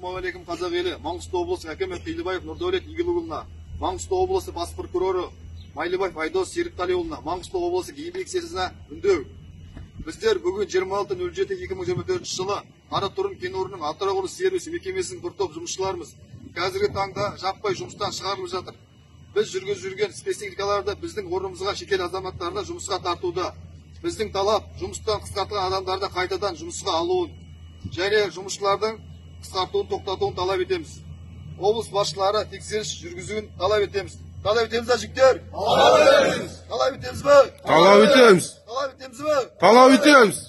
ассалаумағалейкум қазақ елі маңғыстау облысы әкімі қилыбаев нұрдәулет игілікұлына маңғыстау облысы бас прокуроры майлыбаев айдос серікқалиұлына маңғыстау облысы еңбек серісіне үндеу біздер бүгін 26.07.2024 жылы қаратұрым кен орнының атырау сервис мекемесінің бір топ жұмысшыларымыз қазіргі таңда жаппай жұмыстан шығарылып жатыр біз жүргізіп жүрген спецтехникаларды біздің орнымызға шетел азаматтарды жұмысқа тартуда біздің талап жұмыстан қысқартылған адамдарды қайтадан жұмысқа алуын және жұмысшылардың қысқартуын тоқтатуын талап етеміз облыс басшылары тексеріс жүргізуін талап етеміз талап етеміз ба жігіттер талап етеміз талап етеміз ба Талап етеміз. талап етеміз ба Талап етеміз.